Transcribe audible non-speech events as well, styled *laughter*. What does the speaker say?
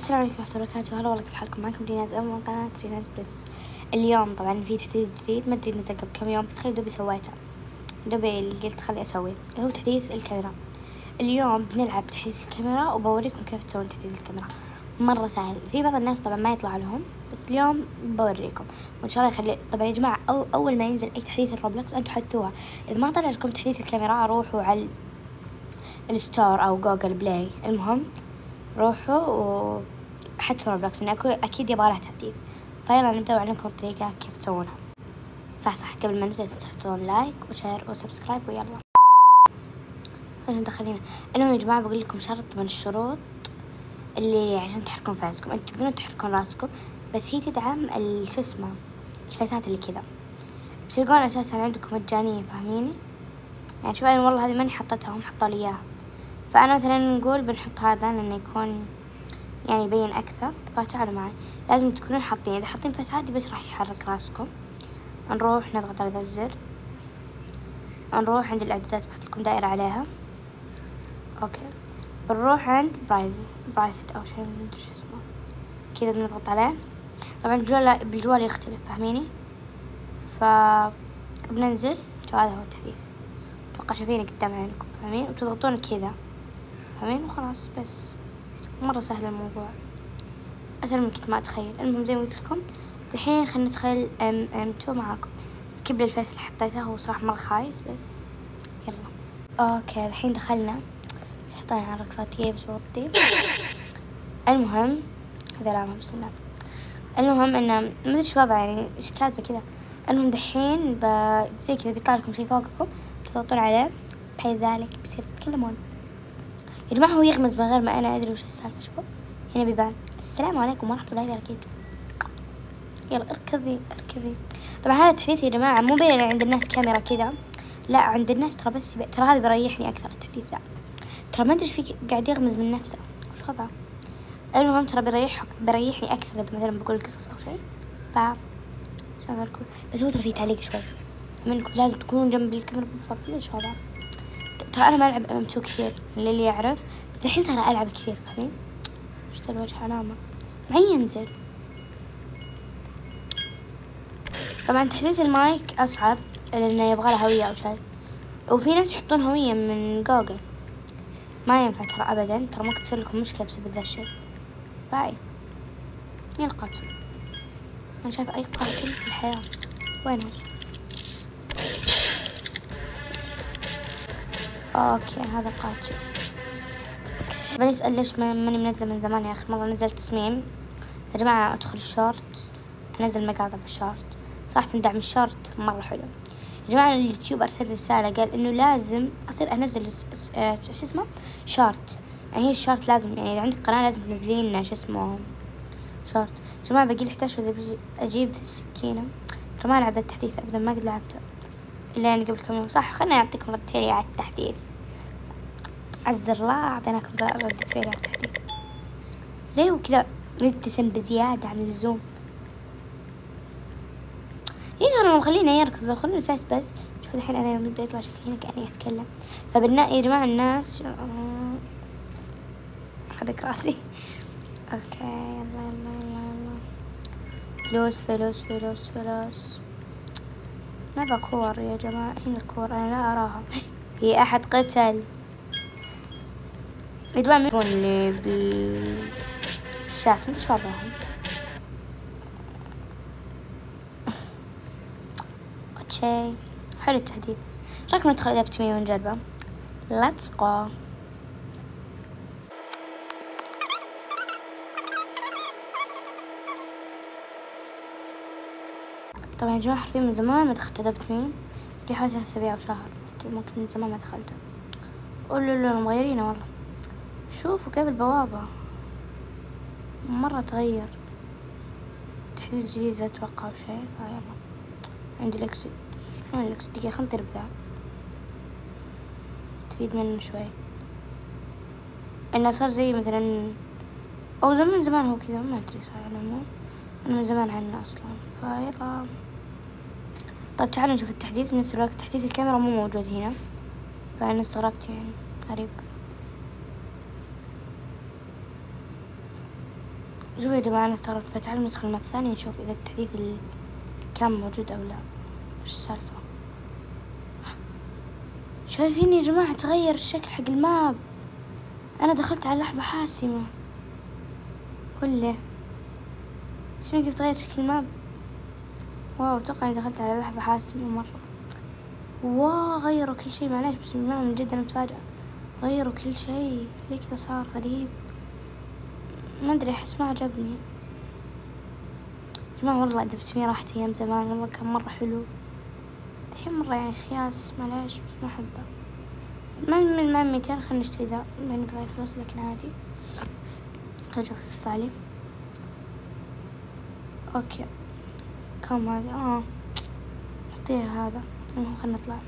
السلام عليكم ورحمة الله وبركاته. هلا والله كيف حالكم؟ معكم ريناد أم من قناة ريناد بريتس اليوم طبعا في تحديث جديد ما أدري نزل قبل كم يوم بس خلي دوبي سويته. دوبي اللي قلت خلي أسويه اللي هو تحديث الكاميرا. اليوم بنلعب تحديث الكاميرا وبوريكم كيف تسوون تحديث الكاميرا. مرة سهل. في بعض الناس طبعا ما يطلع لهم بس اليوم بوريكم. وإن شاء الله يخلي طبعا يا جماعة أو أول ما ينزل أي تحديث ال Roblox أنتم حدثوها إذا ما طلع لكم تحديث الكاميرا روحوا على ال store أو Google Play. المهم روحوا وحدثوا Roblox إنه أكيد يبغى لها تحديث فيلا نبدأ وأعلمكم الطريقة كيف تسوونها. صح صح. قبل ما نبدأ تحطون like و share و subscribe ويلا. خلينا دخلينا المهم يا جماعة بقول لكم شرط من الشروط اللي عشان تحركون face كم أنتوا تقدرون تحركون راسكم بس هي تدعم شو اسمه؟ ال face ات اللي كذا. بتلقون أساسا عندكم مجانية فاهميني؟ يعني شوف أنا والله هذه ماني حطيتها هم حطوا لي إياها. فأنا مثلا نقول بنحط هذا لأنه يكون يعني يبين أكثر. فتعالوا معي. لازم تكونون حاطين. إذا حاطين face عادي بس راح يحرك راسكم. نروح نضغط على ذا الزر. نروح عند الإعدادات بحط لكم دائرة عليها. أوكي. بنروح عند private private أو شيء شو اسمه. كذا بنضغط عليه. طبعا بالجوال بالجوال يختلف فاهميني؟ ف بننزل. هذا هو التحديث؟ أتوقع شايفينه قدام عينكم فاهمين؟ وتضغطون كذا. فاهمين وخلاص بس. مرة سهل الموضوع. أسهل من كنت ما أتخيل. المهم زي ما قلت لكم الحين خلينا ندخل MM2 معاكم. skip لل face اللي حطيته هو صراحة مرة خايس بس. يلا. أوكي الحين دخلنا. حطينا على رقصات بس بوطي المهم هذا العمل بسم الله. المهم إنه ما أدري إيش وضع يعني إيش كاتبة كذا. المهم دحين ب... زي كذا بيطلع لكم شيء فوقكم تضغطون عليه بحيث ذلك بيصير تتكلمون. يا جماعة هو يغمز من غير ما أنا أدري وش السالفة شوفوا. هنا بيبان. السلام عليكم ورحمة الله وبركاته. يلا اركضي اركضي. طبعا هذا التحديث يا جماعة مو بين عند الناس كاميرا كذا. لا عند الناس ترى بس. ترى هذا بيريحني أكثر التحديث ذا. ترى ما أدري فيك قاعد يغمز من نفسه. وش وضعه؟ المهم ترى بيريح بيريحني أكثر إذا مثلا بقول قصص أو شيء. ف بس هو ترى في تعليق شوي. منكم لازم تكونون جنب الكاميرا بالضبط. ليش وضعه؟ ترى أنا ما ألعب أم تو كثير اللي يعرف. بس الحين صار ألعب كثير فاهمين؟ وش الوجه علامة؟ معي ينزل طبعا تحديث المايك أصعب لأنه يبغى له هوية أو شيء. وفي ناس يحطون هوية من جوجل. ما ينفع ترى أبدا ترى ممكن تصير لكم مشكلة بسبب ذا الشيء. bye. مين القاتل؟ أنا شايف أي قاتل في الحياة. وينهم؟ أوكي هذا قاتل. بنسأل ليش ماني منزلة من زمان يا أخي. مرة نزلت تصميم يا جماعة أدخل الشورت. أنزل مقاطع بالشورت. صراحة دعم الشورت مرة حلو. يا جماعة اليوتيوب ارسل رسالة قال إنه لازم أصير أنزل شو اسمه؟ شورت. يعني هي الشورت لازم يعني إذا عندك قناة لازم تنزلين شو اسمه؟ شورت. يا جماعة باقي لي 11 إذا أجيب السكينة. ترى ما العب التحديث ابدا ما قد لعبته. إلا يعني قبل كم يوم. صح خلنا نعطيكم ردة فعلي على التحديث. عز الله أعطيناكم ردة فعلي على التحديث ليه وكذا نبتسم بزيادة عن اللزوم. يقدروا مخلينا يركضوا خلونا الفيس بس. شوفوا الحين أنا يوم يطلع شكلي هنا كأني أتكلم. فبالنا يا جماعة الناس. حرك راسي. أوكي يلا يلا يلا يلا. فلوس فلوس فلوس فلوس. نبى كور يا جماعة. أين الكور أنا لا أراها. *laughs* في أحد قتل. من اللي بالشات مش وضعهم okay حلو التحديث رايكم ندخل لعبة مية ونجربه let's go طبعا يا جماعة حرفيا من زمان ما دخلت Adopt Me لي حوالي ثلاث أسابيع أو شهر ممكن من زمان ما دخلته قولوا له مغيرينه والله شوفوا كيف البوابة. مرة تغير. تحديث جديد أتوقع أو شيء. فيلا عندي الإكسيد وين الإكسيد دقيقة خلنا نضرب ذا تفيد منه شوي. إنه صار زي مثلا أو زمان زمان هو كذا. ما أدري صار على العموم أنا من زمان عنه أصلا. فيلا. طيب تعالوا نشوف التحديث. بنفس الوقت تحديث الكاميرا مو موجود هنا. فأنا استغربت يعني. غريب. شوفوا يا جماعة أنا استغربت فتعالوا ندخل الماب الثاني نشوف إذا التحديث ال- كان موجود أو لا. وش السالفة؟ شايفين يا جماعة تغير الشكل حق الماب. أنا دخلت على لحظة حاسمة. ولا؟ شوفين كيف تغير شكل ال map؟ wow أتوقع إني دخلت على لحظة حاسمة مرة. wow غيروا كل شيء معليش بس من جد أنا متفاجئة. غيروا كل شيء. ليه كذا صار غريب؟ ما أدري أحس ما عجبني. جماعة والله Adopt Me راحت أيام زمان. والله كان مرة حلو. الحين مرة يعني خياس معليش بس ما أحبه. ما من ما ميتين خلنا نشتري ذا. ما نبغى فلوس لكن عادي. خلنا نشوف إيش لي. أوكي. كم هذا؟ آه. نعطيها هذا. المهم خلنا نطلع.